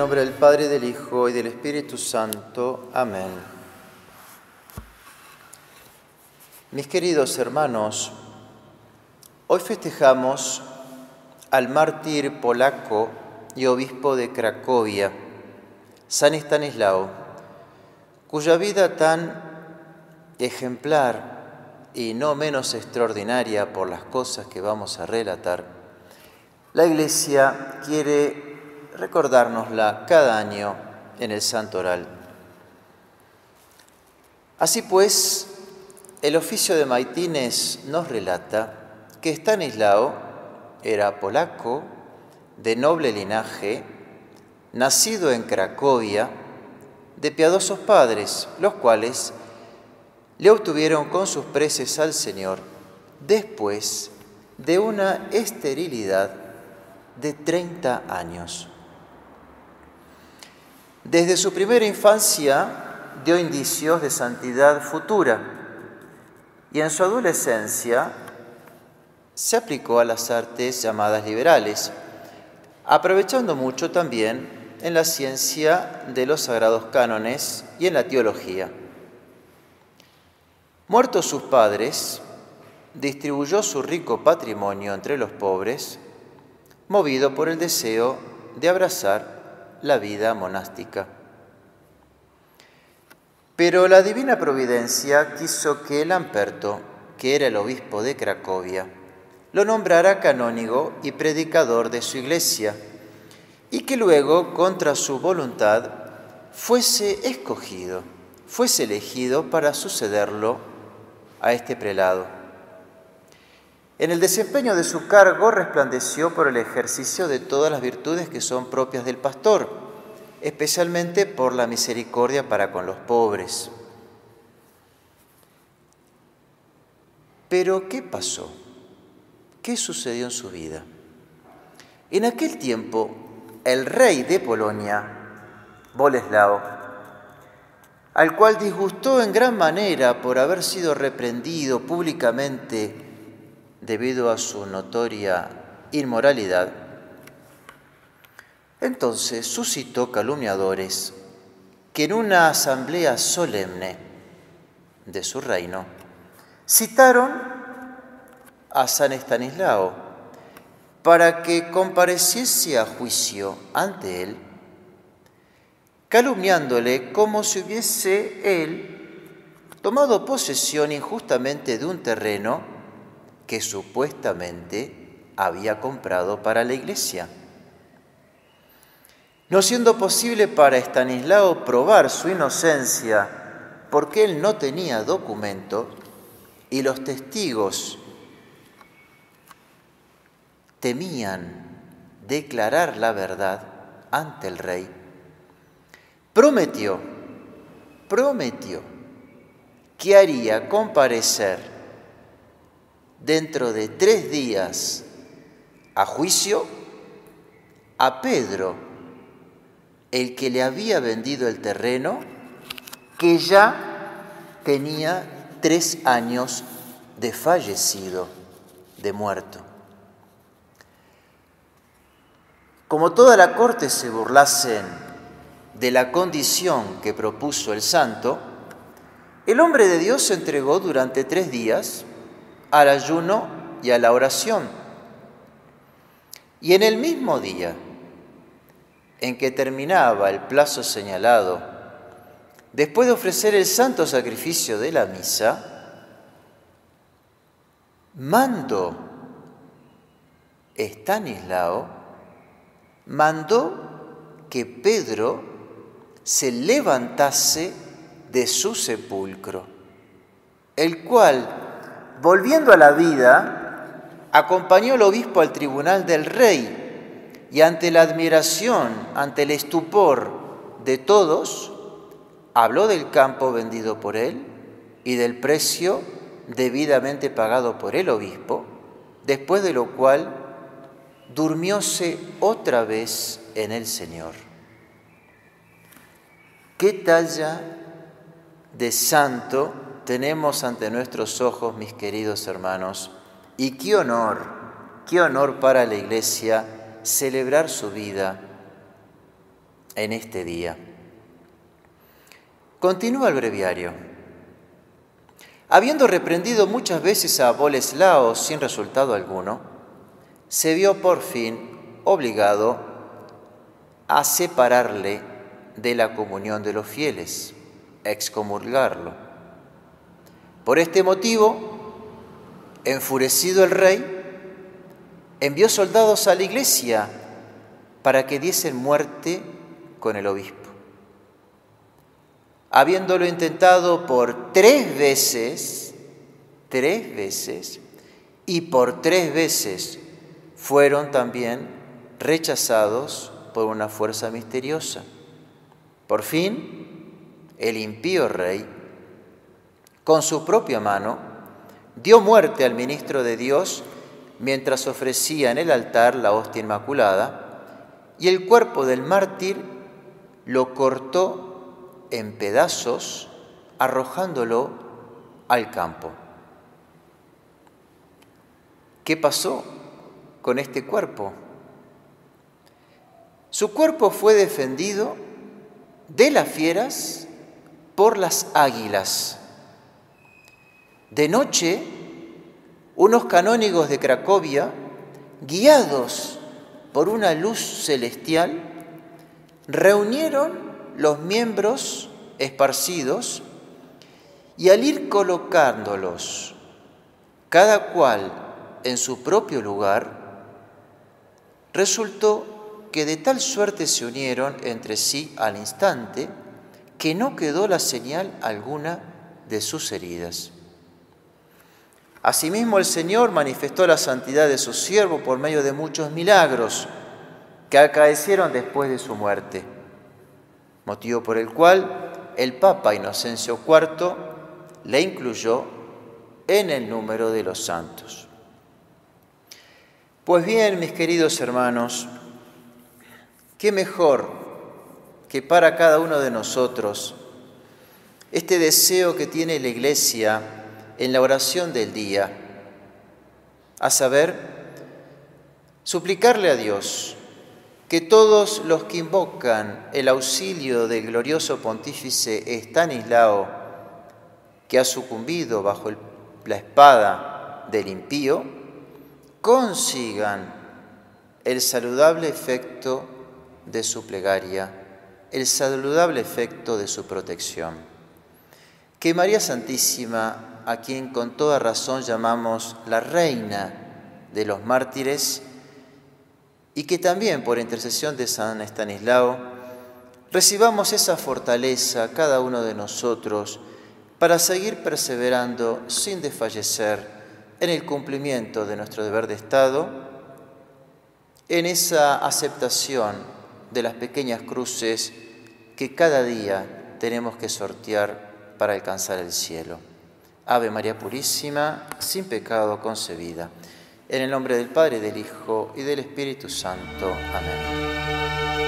nombre del Padre, del Hijo y del Espíritu Santo. Amén. Mis queridos hermanos, hoy festejamos al mártir polaco y obispo de Cracovia, San Estanislao, cuya vida tan ejemplar y no menos extraordinaria por las cosas que vamos a relatar, la Iglesia quiere recordárnosla cada año en el Santo Oral. Así pues, el oficio de Maitines nos relata que Stanislao era polaco, de noble linaje, nacido en Cracovia, de piadosos padres, los cuales le obtuvieron con sus preces al Señor después de una esterilidad de 30 años. Desde su primera infancia dio indicios de santidad futura y en su adolescencia se aplicó a las artes llamadas liberales, aprovechando mucho también en la ciencia de los sagrados cánones y en la teología. Muertos sus padres, distribuyó su rico patrimonio entre los pobres, movido por el deseo de abrazar la vida monástica. Pero la divina providencia quiso que Lamperto, que era el obispo de Cracovia, lo nombrara canónigo y predicador de su iglesia, y que luego, contra su voluntad, fuese escogido, fuese elegido para sucederlo a este prelado. En el desempeño de su cargo resplandeció por el ejercicio de todas las virtudes que son propias del pastor, especialmente por la misericordia para con los pobres. Pero, ¿qué pasó? ¿Qué sucedió en su vida? En aquel tiempo, el rey de Polonia, Boleslao, al cual disgustó en gran manera por haber sido reprendido públicamente debido a su notoria inmoralidad, entonces suscitó calumniadores que en una asamblea solemne de su reino citaron a San Estanislao para que compareciese a juicio ante él, calumniándole como si hubiese él tomado posesión injustamente de un terreno que supuestamente había comprado para la iglesia. No siendo posible para Estanislao probar su inocencia porque él no tenía documento y los testigos temían declarar la verdad ante el rey, prometió, prometió que haría comparecer dentro de tres días a juicio a Pedro, el que le había vendido el terreno, que ya tenía tres años de fallecido, de muerto. Como toda la corte se burlasen de la condición que propuso el santo, el hombre de Dios se entregó durante tres días al ayuno y a la oración. Y en el mismo día en que terminaba el plazo señalado, después de ofrecer el santo sacrificio de la misa, mandó Estanislao, mandó que Pedro se levantase de su sepulcro, el cual volviendo a la vida, acompañó al obispo al tribunal del rey y ante la admiración, ante el estupor de todos, habló del campo vendido por él y del precio debidamente pagado por el obispo, después de lo cual durmióse otra vez en el Señor. ¿Qué talla de santo tenemos ante nuestros ojos, mis queridos hermanos, y qué honor, qué honor para la Iglesia celebrar su vida en este día. Continúa el breviario. Habiendo reprendido muchas veces a Boleslao sin resultado alguno, se vio por fin obligado a separarle de la comunión de los fieles, excomulgarlo. Por este motivo, enfurecido el rey, envió soldados a la iglesia para que diesen muerte con el obispo. Habiéndolo intentado por tres veces, tres veces, y por tres veces fueron también rechazados por una fuerza misteriosa. Por fin, el impío rey, con su propia mano, dio muerte al ministro de Dios mientras ofrecía en el altar la hostia inmaculada, y el cuerpo del mártir lo cortó en pedazos, arrojándolo al campo. ¿Qué pasó con este cuerpo? Su cuerpo fue defendido de las fieras por las águilas. De noche, unos canónigos de Cracovia, guiados por una luz celestial, reunieron los miembros esparcidos y al ir colocándolos, cada cual en su propio lugar, resultó que de tal suerte se unieron entre sí al instante que no quedó la señal alguna de sus heridas. Asimismo el Señor manifestó la santidad de su siervo por medio de muchos milagros que acaecieron después de su muerte, motivo por el cual el Papa Inocencio IV le incluyó en el número de los santos. Pues bien, mis queridos hermanos, qué mejor que para cada uno de nosotros este deseo que tiene la Iglesia en la oración del día, a saber, suplicarle a Dios que todos los que invocan el auxilio del glorioso pontífice Estanislao, que ha sucumbido bajo la espada del impío, consigan el saludable efecto de su plegaria, el saludable efecto de su protección. Que María Santísima a quien con toda razón llamamos la reina de los mártires, y que también por intercesión de San Estanislao recibamos esa fortaleza cada uno de nosotros para seguir perseverando sin desfallecer en el cumplimiento de nuestro deber de Estado, en esa aceptación de las pequeñas cruces que cada día tenemos que sortear para alcanzar el cielo. Ave María Purísima, sin pecado concebida. En el nombre del Padre, del Hijo y del Espíritu Santo. Amén.